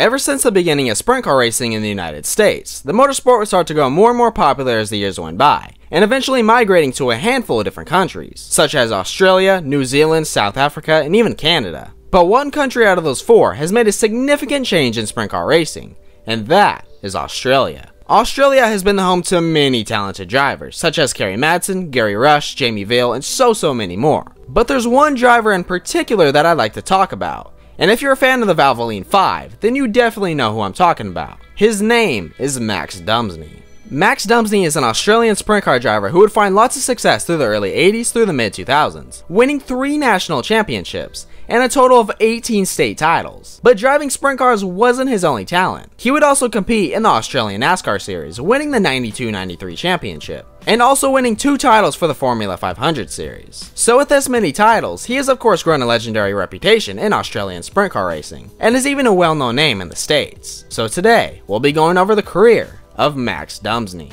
Ever since the beginning of sprint car racing in the United States, the motorsport would start to grow more and more popular as the years went by, and eventually migrating to a handful of different countries, such as Australia, New Zealand, South Africa, and even Canada. But one country out of those four has made a significant change in sprint car racing, and that is Australia. Australia has been the home to many talented drivers, such as Kerry Madsen, Gary Rush, Jamie Veal, and so so many more. But there's one driver in particular that I'd like to talk about, and if you're a fan of the Valvoline 5, then you definitely know who I'm talking about. His name is Max Dumesny. Max Dumesny is an Australian sprint car driver who would find lots of success through the early 80s through the mid 2000s, winning three national championships and a total of 18 state titles. But driving sprint cars wasn't his only talent. He would also compete in the Australian NASCAR series, winning the 92-93 championship and also winning two titles for the Formula 500 series. So with this many titles, he has of course grown a legendary reputation in Australian sprint car racing, and is even a well-known name in the States. So today, we'll be going over the career of Max Dumesny.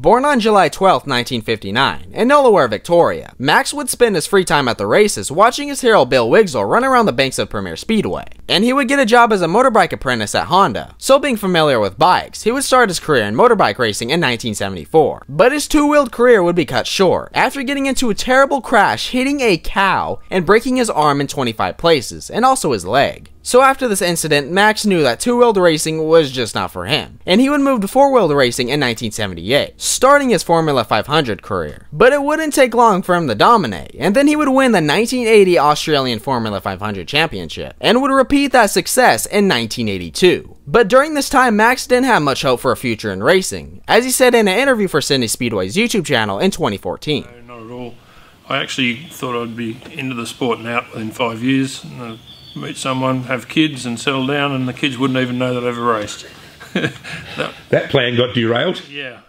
Born on July 12, 1959, in Nullawarre, Victoria, Max would spend his free time at the races watching his hero Bill Wigzell run around the banks of Premier Speedway. And he would get a job as a motorbike apprentice at Honda. So being familiar with bikes, he would start his career in motorbike racing in 1974. But his two-wheeled career would be cut short after getting into a terrible crash hitting a cow and breaking his arm in 25 places, and also his leg. So after this incident, Max knew that two-wheeled racing was just not for him, and he would move to four-wheeled racing in 1978, starting his Formula 500 career. But it wouldn't take long for him to dominate, and then he would win the 1980 Australian Formula 500 Championship, and would repeat that success in 1982. But during this time, Max didn't have much hope for a future in racing, as he said in an interview for Sydney Speedway's YouTube channel in 2014. No, not at all. I actually thought I'd be into the sport and out within five years. And meet someone, have kids, and settle down, and the kids wouldn't even know that I've ever raced. that, that plan got derailed? Yeah.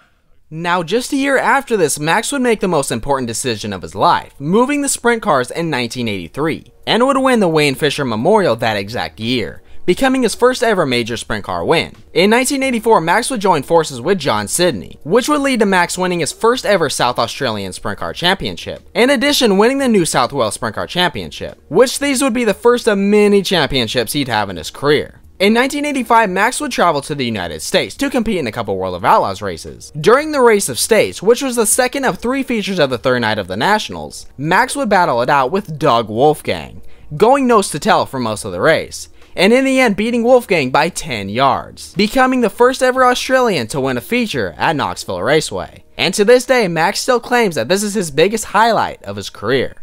Now, just a year after this, Max would make the most important decision of his life, moving the sprint cars in 1983, and would win the Wayne Fisher Memorial that exact year becoming his first ever major sprint car win. In 1984, Max would join forces with John Sidney, which would lead to Max winning his first ever South Australian Sprint Car Championship. In addition, winning the New South Wales Sprint Car Championship, which these would be the first of many championships he'd have in his career. In 1985, Max would travel to the United States to compete in a couple World of Outlaws races. During the Race of States, which was the second of three features of the third night of the Nationals, Max would battle it out with Doug Wolfgang, going nose to tail for most of the race and in the end beating Wolfgang by 10 yards, becoming the first ever Australian to win a feature at Knoxville Raceway. And to this day, Max still claims that this is his biggest highlight of his career.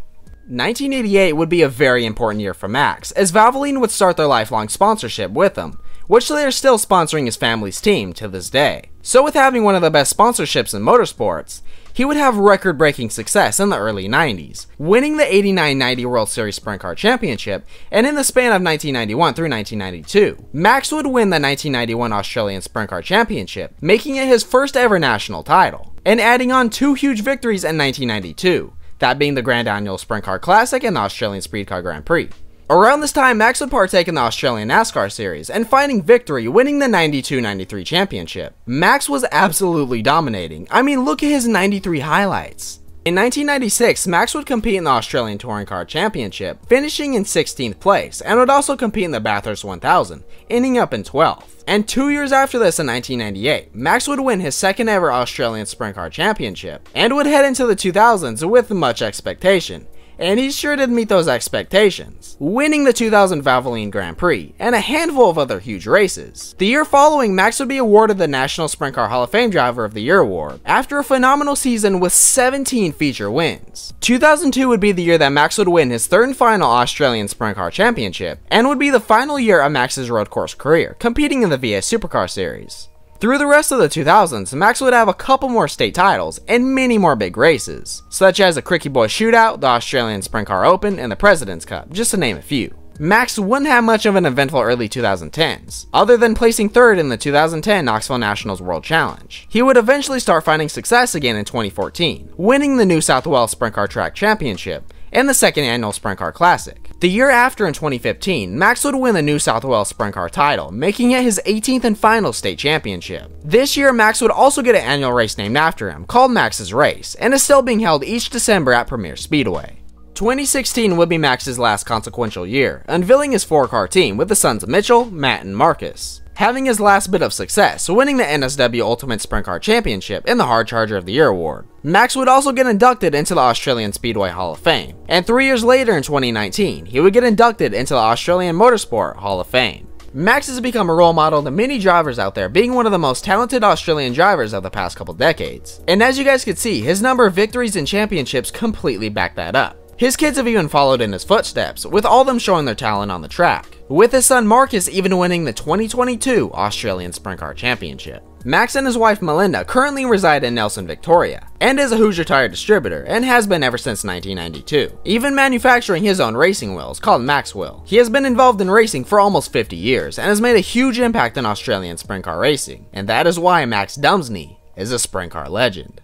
1988 would be a very important year for Max, as Valvoline would start their lifelong sponsorship with him, which they are still sponsoring his family's team to this day. So with having one of the best sponsorships in motorsports, he would have record-breaking success in the early 90s, winning the 89-90 World Series Sprint Car Championship, and in the span of 1991 through 1992, Max would win the 1991 Australian Sprint Car Championship, making it his first ever national title, and adding on two huge victories in 1992, that being the Grand Annual Sprint Car Classic and the Australian Speed Car Grand Prix. Around this time, Max would partake in the Australian NASCAR Series and finding victory, winning the 92-93 championship. Max was absolutely dominating. I mean, look at his 93 highlights. In 1996, Max would compete in the Australian Touring Car Championship, finishing in 16th place, and would also compete in the Bathurst 1000, ending up in 12th. And two years after this in 1998, Max would win his second ever Australian Sprint Car Championship, and would head into the 2000s with much expectation and he sure did meet those expectations, winning the 2000 Valvoline Grand Prix and a handful of other huge races. The year following, Max would be awarded the National Sprint Car Hall of Fame Driver of the Year award after a phenomenal season with 17 feature wins. 2002 would be the year that Max would win his third and final Australian Sprint Car Championship and would be the final year of Max's road course career, competing in the V8 Supercar Series. Through the rest of the 2000s, Max would have a couple more state titles and many more big races, such as the Cricky Boy Shootout, the Australian Sprint Car Open, and the President's Cup, just to name a few. Max wouldn't have much of an eventful early 2010s, other than placing third in the 2010 Knoxville Nationals World Challenge. He would eventually start finding success again in 2014, winning the New South Wales Sprint Car Track Championship and the second annual Sprint Car Classic. The year after in 2015, Max would win the New South Wales Sprint Car title, making it his 18th and final state championship. This year, Max would also get an annual race named after him, called Max's Race, and is still being held each December at Premier Speedway. 2016 would be Max's last consequential year, unveiling his four-car team with the sons of Mitchell, Matt, and Marcus. Having his last bit of success, winning the NSW Ultimate Sprint Car Championship and the Hard Charger of the Year award. Max would also get inducted into the Australian Speedway Hall of Fame, and three years later in 2019, he would get inducted into the Australian Motorsport Hall of Fame. Max has become a role model to many drivers out there, being one of the most talented Australian drivers of the past couple decades. And as you guys could see, his number of victories and championships completely back that up. His kids have even followed in his footsteps, with all of them showing their talent on the track, with his son Marcus even winning the 2022 Australian Sprint Car Championship. Max and his wife Melinda currently reside in Nelson, Victoria, and is a Hoosier tire distributor and has been ever since 1992, even manufacturing his own racing wheels called Maxwell. He has been involved in racing for almost 50 years and has made a huge impact in Australian sprint car racing, and that is why Max Dumesny is a sprint car legend.